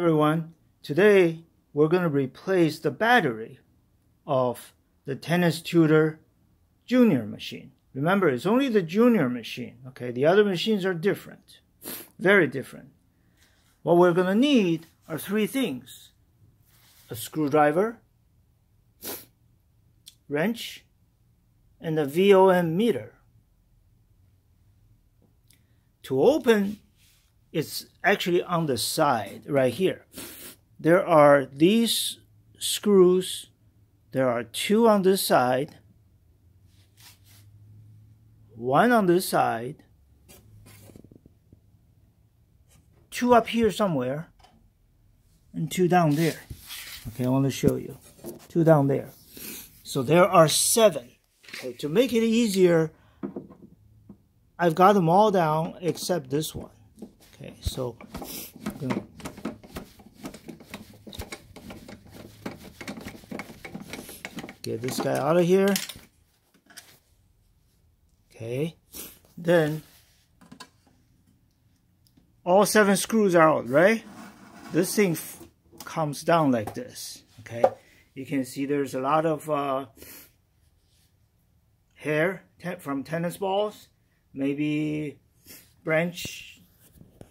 everyone. Today we're going to replace the battery of the Tennis Tutor Junior machine. Remember, it's only the Junior machine, okay? The other machines are different, very different. What we're going to need are three things. A screwdriver, wrench, and a VOM meter. To open it's actually on the side right here. There are these screws. There are two on this side, one on this side, two up here somewhere, and two down there. Okay, I want to show you. Two down there. So there are seven. Okay, to make it easier, I've got them all down except this one. Okay, so get this guy out of here. Okay, then all seven screws are out, right? This thing comes down like this. Okay, you can see there's a lot of uh, hair from tennis balls, maybe branch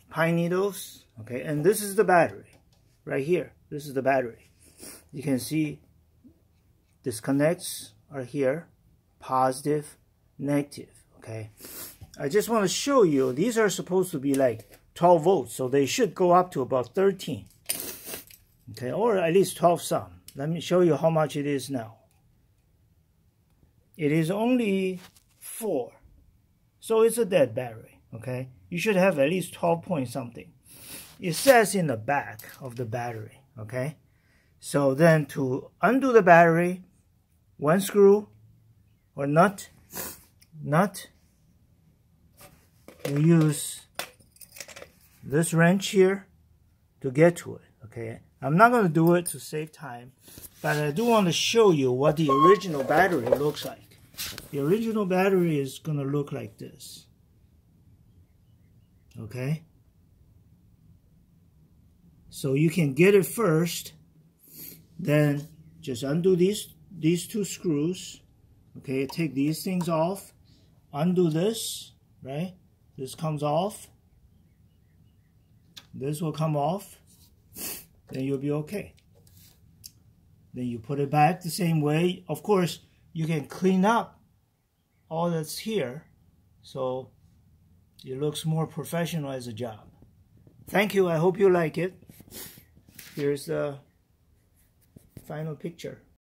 pine needles okay? And this is the battery right here. This is the battery. You can see disconnects are here positive negative okay? I just want to show you these are supposed to be like 12 volts so they should go up to about 13 okay? Or at least 12 some. Let me show you how much it is now. It is only 4 so it's a dead battery okay you should have at least 12 point something. It says in the back of the battery, okay? So then to undo the battery, one screw or nut, nut, you use this wrench here to get to it, okay? I'm not going to do it to save time, but I do want to show you what the original battery looks like. The original battery is going to look like this okay? So you can get it first then just undo these these two screws okay? Take these things off undo this right? This comes off. This will come off. Then you'll be okay. Then you put it back the same way. Of course you can clean up all that's here. So it looks more professional as a job. Thank you. I hope you like it. Here's the final picture.